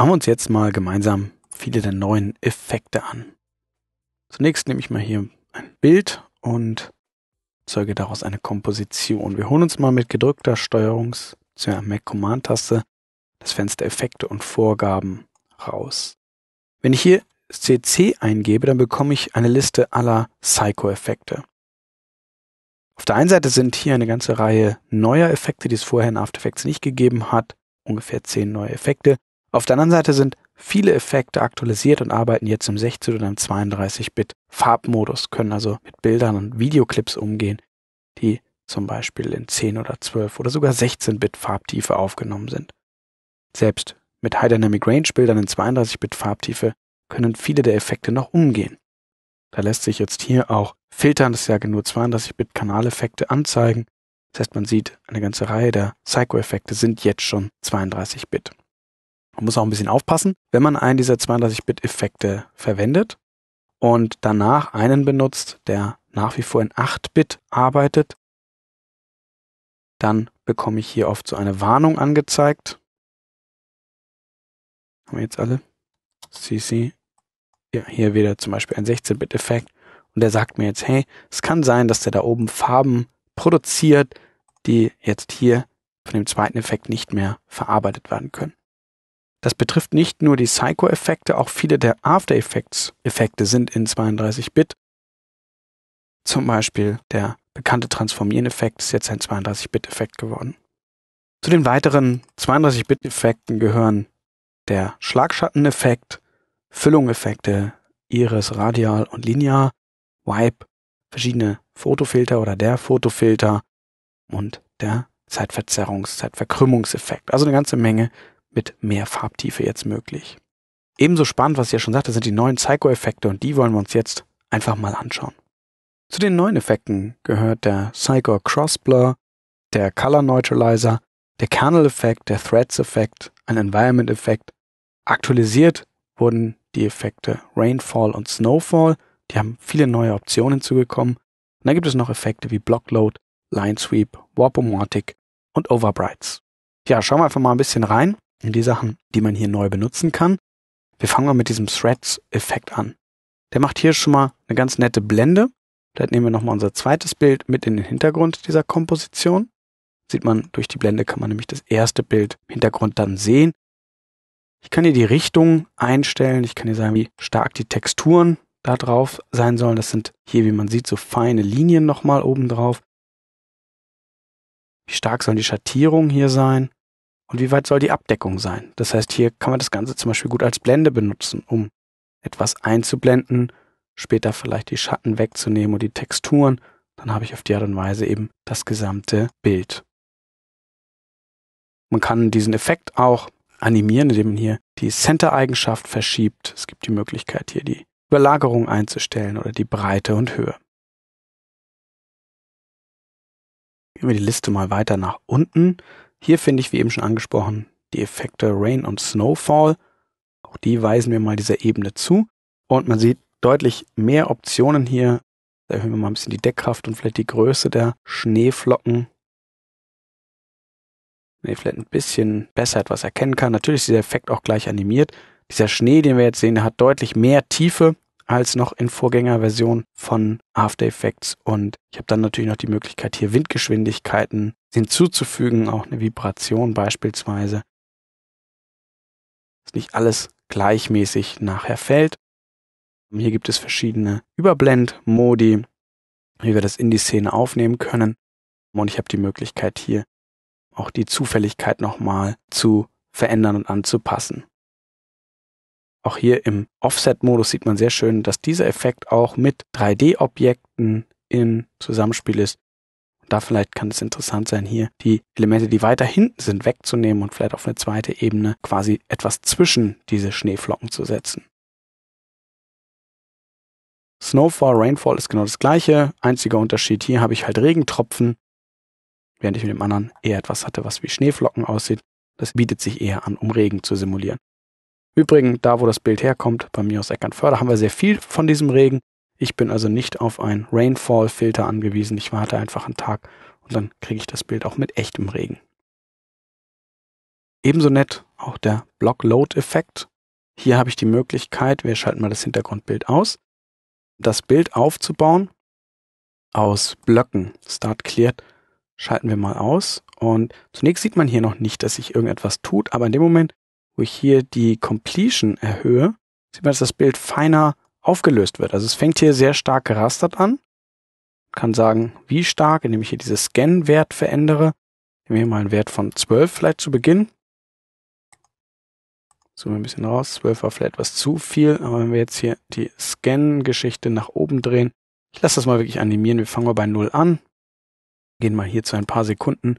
Schauen wir uns jetzt mal gemeinsam viele der neuen Effekte an. Zunächst nehme ich mal hier ein Bild und zeuge daraus eine Komposition. Wir holen uns mal mit gedrückter Steuerungs- bzw. Mac-Command-Taste das Fenster Effekte und Vorgaben raus. Wenn ich hier CC eingebe, dann bekomme ich eine Liste aller Psycho-Effekte. Auf der einen Seite sind hier eine ganze Reihe neuer Effekte, die es vorher in After Effects nicht gegeben hat, ungefähr zehn neue Effekte. Auf der anderen Seite sind viele Effekte aktualisiert und arbeiten jetzt im 16 oder im 32-Bit Farbmodus, können also mit Bildern und Videoclips umgehen, die zum Beispiel in 10 oder 12 oder sogar 16-Bit Farbtiefe aufgenommen sind. Selbst mit High Dynamic Range Bildern in 32-Bit Farbtiefe können viele der Effekte noch umgehen. Da lässt sich jetzt hier auch filtern, das ja nur 32-Bit Kanaleffekte anzeigen. Das heißt, man sieht, eine ganze Reihe der Psycho-Effekte sind jetzt schon 32-Bit. Man muss auch ein bisschen aufpassen, wenn man einen dieser 32-Bit-Effekte verwendet und danach einen benutzt, der nach wie vor in 8-Bit arbeitet, dann bekomme ich hier oft so eine Warnung angezeigt. Haben wir jetzt alle? CC. Ja, hier wieder zum Beispiel ein 16-Bit-Effekt. Und der sagt mir jetzt, hey, es kann sein, dass der da oben Farben produziert, die jetzt hier von dem zweiten Effekt nicht mehr verarbeitet werden können. Das betrifft nicht nur die Psycho-Effekte, auch viele der After Effects-Effekte sind in 32-Bit. Zum Beispiel der bekannte Transformieren-Effekt ist jetzt ein 32-Bit-Effekt geworden. Zu den weiteren 32-Bit-Effekten gehören der Schlagschatteneffekt, Füllung-Effekte, Iris, Radial und Linear, Wipe, verschiedene Fotofilter oder der Fotofilter und der Zeitverzerrungs-, Zeitverkrümmungseffekt. Also eine ganze Menge mit mehr Farbtiefe jetzt möglich. Ebenso spannend, was ich ja schon sagte, sind die neuen Psycho-Effekte und die wollen wir uns jetzt einfach mal anschauen. Zu den neuen Effekten gehört der Psycho Cross Blur, der Color Neutralizer, der Kernel-Effekt, der Threads-Effekt, ein Environment-Effekt. Aktualisiert wurden die Effekte Rainfall und Snowfall. Die haben viele neue Optionen hinzugekommen. Und dann gibt es noch Effekte wie Blockload, Line Sweep, Warpomatic und Overbrights. Ja, schauen wir einfach mal ein bisschen rein in die Sachen, die man hier neu benutzen kann. Wir fangen mal mit diesem Threads-Effekt an. Der macht hier schon mal eine ganz nette Blende. Vielleicht nehmen wir nochmal unser zweites Bild mit in den Hintergrund dieser Komposition. Sieht man, durch die Blende kann man nämlich das erste Bild im Hintergrund dann sehen. Ich kann hier die Richtung einstellen. Ich kann hier sagen, wie stark die Texturen da drauf sein sollen. Das sind hier, wie man sieht, so feine Linien nochmal oben drauf. Wie stark sollen die Schattierungen hier sein? Und wie weit soll die Abdeckung sein. Das heißt, hier kann man das Ganze zum Beispiel gut als Blende benutzen, um etwas einzublenden, später vielleicht die Schatten wegzunehmen und die Texturen. Dann habe ich auf die Art und Weise eben das gesamte Bild. Man kann diesen Effekt auch animieren, indem man hier die Center-Eigenschaft verschiebt. Es gibt die Möglichkeit, hier die Überlagerung einzustellen oder die Breite und Höhe. Gehen wir die Liste mal weiter nach unten. Hier finde ich, wie eben schon angesprochen, die Effekte Rain und Snowfall. Auch die weisen wir mal dieser Ebene zu. Und man sieht deutlich mehr Optionen hier. Da erhöhen wir mal ein bisschen die Deckkraft und vielleicht die Größe der Schneeflocken. Wenn ich vielleicht ein bisschen besser etwas erkennen kann. Natürlich ist dieser Effekt auch gleich animiert. Dieser Schnee, den wir jetzt sehen, der hat deutlich mehr Tiefe als noch in Vorgängerversion von After Effects. Und ich habe dann natürlich noch die Möglichkeit, hier Windgeschwindigkeiten hinzuzufügen, auch eine Vibration beispielsweise. Dass nicht alles gleichmäßig nachher fällt. Hier gibt es verschiedene Überblendmodi, wie wir das in die Szene aufnehmen können. Und ich habe die Möglichkeit hier auch die Zufälligkeit nochmal zu verändern und anzupassen. Auch hier im Offset-Modus sieht man sehr schön, dass dieser Effekt auch mit 3D-Objekten im Zusammenspiel ist. Und da vielleicht kann es interessant sein, hier die Elemente, die weiter hinten sind, wegzunehmen und vielleicht auf eine zweite Ebene quasi etwas zwischen diese Schneeflocken zu setzen. Snowfall, Rainfall ist genau das gleiche. Einziger Unterschied hier habe ich halt Regentropfen, während ich mit dem anderen eher etwas hatte, was wie Schneeflocken aussieht. Das bietet sich eher an, um Regen zu simulieren. Übrigens, da wo das Bild herkommt, bei mir aus Eckernförde, haben wir sehr viel von diesem Regen. Ich bin also nicht auf einen Rainfall-Filter angewiesen. Ich warte einfach einen Tag und dann kriege ich das Bild auch mit echtem Regen. Ebenso nett auch der Block-Load-Effekt. Hier habe ich die Möglichkeit, wir schalten mal das Hintergrundbild aus, das Bild aufzubauen aus Blöcken. Start Cleared schalten wir mal aus und zunächst sieht man hier noch nicht, dass sich irgendetwas tut, aber in dem Moment, wo ich hier die Completion erhöhe, sieht man, dass das Bild feiner aufgelöst wird. Also es fängt hier sehr stark gerastert an. Kann sagen, wie stark, indem ich hier diese Scan-Wert verändere. Nehmen wir hier mal einen Wert von 12 vielleicht zu Beginn. Zoomen ein bisschen raus. 12 war vielleicht etwas zu viel, aber wenn wir jetzt hier die Scan-Geschichte nach oben drehen, ich lasse das mal wirklich animieren. Wir fangen mal bei 0 an. Gehen mal hier zu ein paar Sekunden.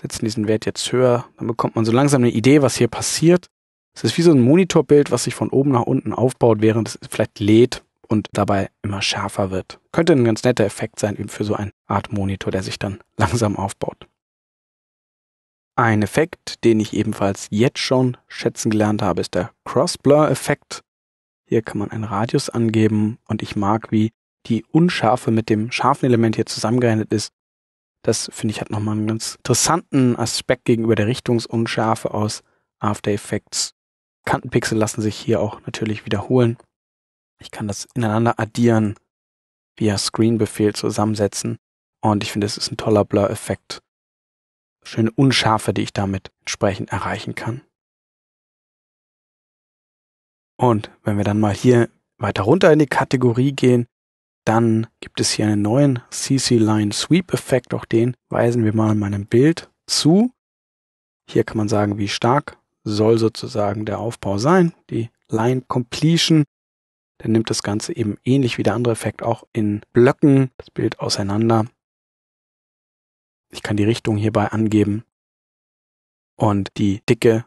Setzen diesen Wert jetzt höher. Dann bekommt man so langsam eine Idee, was hier passiert. Es ist wie so ein Monitorbild, was sich von oben nach unten aufbaut, während es vielleicht lädt und dabei immer schärfer wird. Könnte ein ganz netter Effekt sein, eben für so eine Art Monitor, der sich dann langsam aufbaut. Ein Effekt, den ich ebenfalls jetzt schon schätzen gelernt habe, ist der Cross-Blur-Effekt. Hier kann man einen Radius angeben und ich mag, wie die Unschärfe mit dem scharfen Element hier zusammengerechnet ist. Das finde ich hat nochmal einen ganz interessanten Aspekt gegenüber der Richtungsunschärfe aus After Effects. Kantenpixel lassen sich hier auch natürlich wiederholen. Ich kann das ineinander addieren, via Screen-Befehl zusammensetzen. Und ich finde, es ist ein toller Blur-Effekt. Schöne Unschärfe, die ich damit entsprechend erreichen kann. Und wenn wir dann mal hier weiter runter in die Kategorie gehen, dann gibt es hier einen neuen CC Line Sweep Effekt. Auch den weisen wir mal in meinem Bild zu. Hier kann man sagen, wie stark soll sozusagen der Aufbau sein. Die Line Completion. Dann nimmt das Ganze eben ähnlich wie der andere Effekt auch in Blöcken das Bild auseinander. Ich kann die Richtung hierbei angeben und die Dicke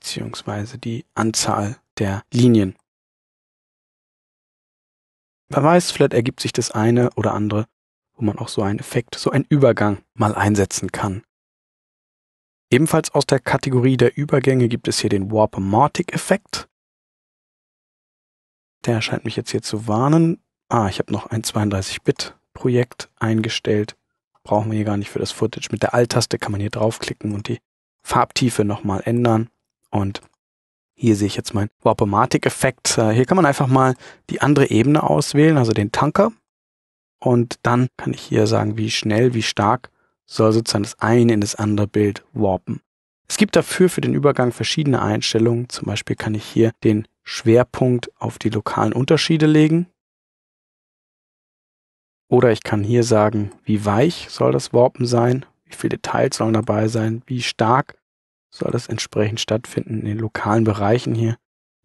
beziehungsweise die Anzahl der Linien. Weiß, vielleicht ergibt sich das eine oder andere, wo man auch so einen Effekt, so einen Übergang mal einsetzen kann. Ebenfalls aus der Kategorie der Übergänge gibt es hier den Warp-Matic-Effekt. Der scheint mich jetzt hier zu warnen. Ah, ich habe noch ein 32-Bit-Projekt eingestellt. Brauchen wir hier gar nicht für das Footage. Mit der Alt-Taste kann man hier draufklicken und die Farbtiefe nochmal ändern. Und hier sehe ich jetzt meinen Warpomatic-Effekt. Äh, hier kann man einfach mal die andere Ebene auswählen, also den Tanker. Und dann kann ich hier sagen, wie schnell, wie stark soll sozusagen das eine in das andere Bild warpen. Es gibt dafür für den Übergang verschiedene Einstellungen. Zum Beispiel kann ich hier den Schwerpunkt auf die lokalen Unterschiede legen. Oder ich kann hier sagen, wie weich soll das Warpen sein, wie viele Details sollen dabei sein, wie stark soll das entsprechend stattfinden in den lokalen Bereichen hier.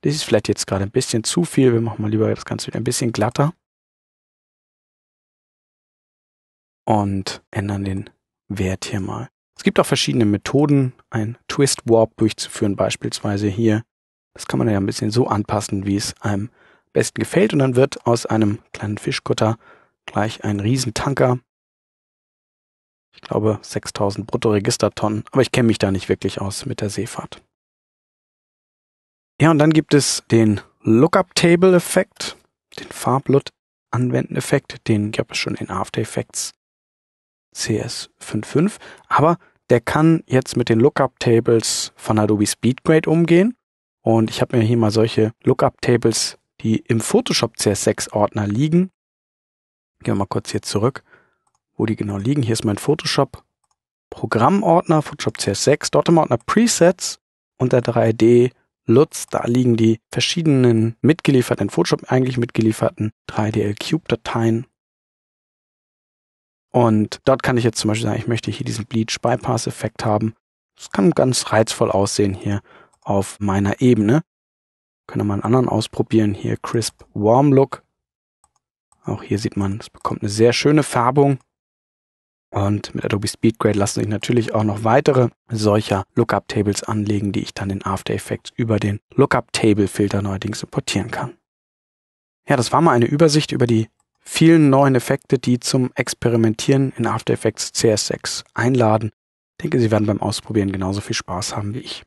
Das ist vielleicht jetzt gerade ein bisschen zu viel. Wir machen mal lieber das Ganze wieder ein bisschen glatter. Und ändern den Wert hier mal. Es gibt auch verschiedene Methoden, ein Twist Warp durchzuführen, beispielsweise hier. Das kann man ja ein bisschen so anpassen, wie es einem besten gefällt. Und dann wird aus einem kleinen Fischkutter gleich ein Riesentanker ich glaube 6000 Bruttoregistertonnen, aber ich kenne mich da nicht wirklich aus mit der Seefahrt. Ja, und dann gibt es den Lookup-Table-Effekt, den Farblut-Anwenden-Effekt, den gab es schon in After Effects CS 5.5, aber der kann jetzt mit den Lookup-Tables von Adobe SpeedGrade umgehen. Und ich habe mir hier mal solche Lookup-Tables, die im Photoshop CS6-Ordner liegen. Gehen wir mal kurz hier zurück wo die genau liegen. Hier ist mein Photoshop Programmordner, Photoshop CS6, dort im Ordner Presets unter 3D Lutz, da liegen die verschiedenen mitgelieferten, in Photoshop eigentlich mitgelieferten 3DL Cube Dateien. Und dort kann ich jetzt zum Beispiel sagen, ich möchte hier diesen Bleach Bypass Effekt haben. Das kann ganz reizvoll aussehen hier auf meiner Ebene. Können wir mal einen anderen ausprobieren. Hier Crisp Warm Look. Auch hier sieht man, es bekommt eine sehr schöne Färbung. Und mit Adobe SpeedGrade lassen sich natürlich auch noch weitere solcher Lookup-Tables anlegen, die ich dann in After Effects über den Lookup-Table-Filter neuerdings importieren kann. Ja, das war mal eine Übersicht über die vielen neuen Effekte, die zum Experimentieren in After Effects CS6 einladen. Ich denke, Sie werden beim Ausprobieren genauso viel Spaß haben wie ich.